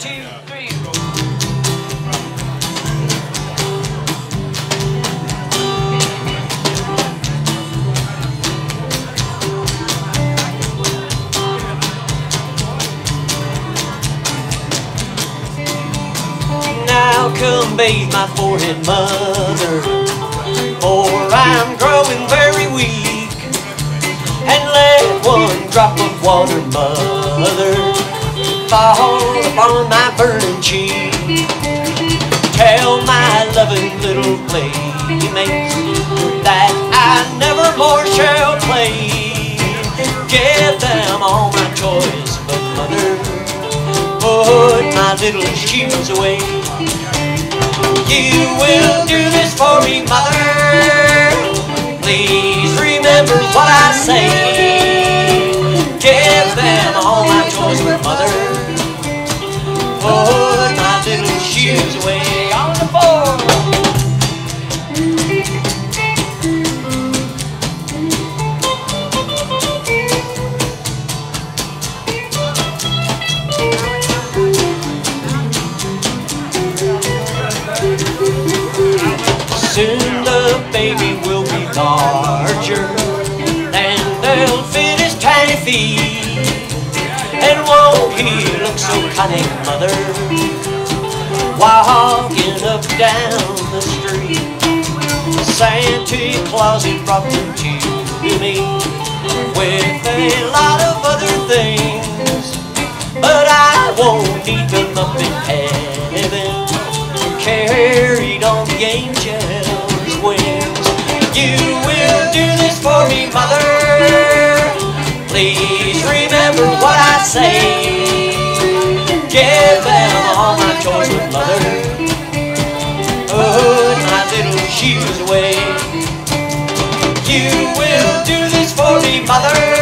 Now come bathe my forehead, mother, for I'm growing very weak. And let one drop of water, mother, fall upon my burning cheek. Tell my loving little playmates that I never more shall play. Give them all my toys, but mother, put my little shoes away. You will do this for me, mother. Please remember what I say. Feet. And won't he look so cunning, mother, walking up down the street? Santa Claus he brought them to me with a lot of other things, but I won't need them up in heaven carried on the angel's wings. You will do this for me, mother. Please remember what I say. Give them all my toys with mother. Put my little shoes away. You will do this for me, mother.